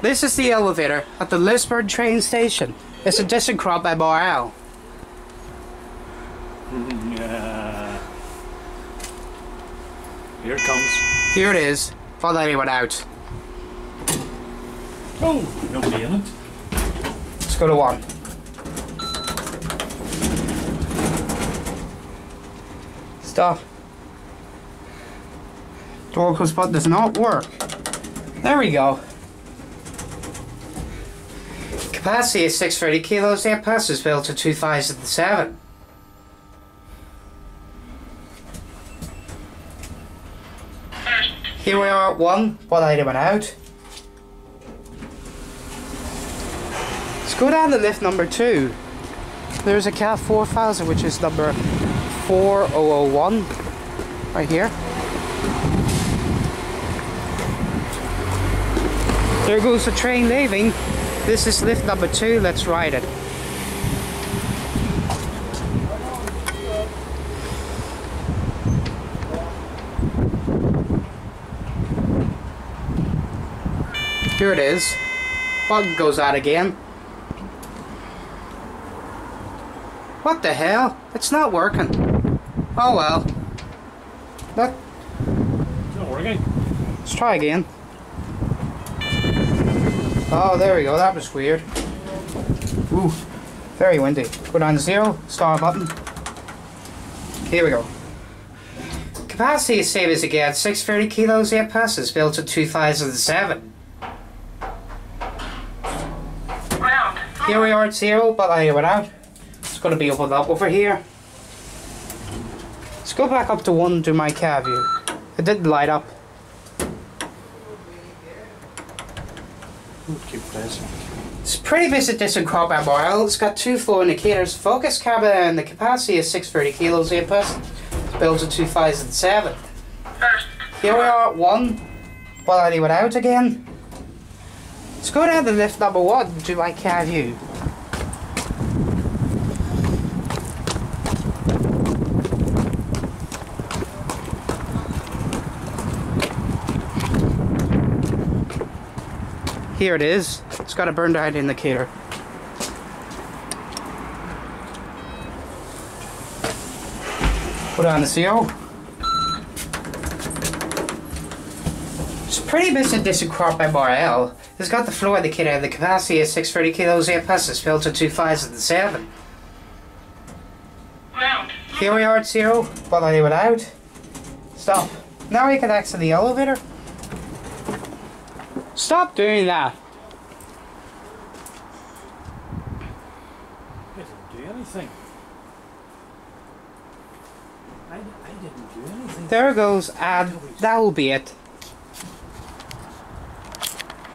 This is the elevator at the Lisburn train station. It's a ThyssenKrupp MRL. Yeah. Here it comes. Here it is. Thought anyone out. Oh, nobody in it. Let's go to one. Stop. Door close button does not work. There we go. Capacity is 630 kilos. The pass was built in 2007. Here we are at one. One item went out. Let's go down to lift number two. There's a CAF 4000 which is number 4001 right here. There goes the train leaving. This is lift number two. Let's ride it. Here it is. Bug goes out again. What the hell? It's not working. Oh well. Look, It's not working. let's try again. Oh, there we go. That was weird. Ooh, very windy. Go down to zero. Star button. Here we go. Capacity is same as again. 630 kilos eight passes. Built in 2007. Ground. Here we are at zero, but I went out. It's going to be opened up over here. Let's go back up to one to my cab view. It didn't light up. It's pretty basic ThyssenKrupp MRL. It's got two flow indicators, focus cabin, and the capacity is 630 kilos eight passes. It's built in 2007. Here we are at one. Well, I went out again. Let's go down to lift number one to my cab view. Here it is. It's got a burned out indicator. Put on the CO. It's pretty busy ThyssenKrupp MRL. It's got the flow indicator and the capacity is 630 kilos 8 passes built in 2007. Ground. Here we are at zero, but I out. Stop. Now we can exit the elevator. Stop doing that. I didn't do anything. I, I didn't do anything. There goes, and that will be it.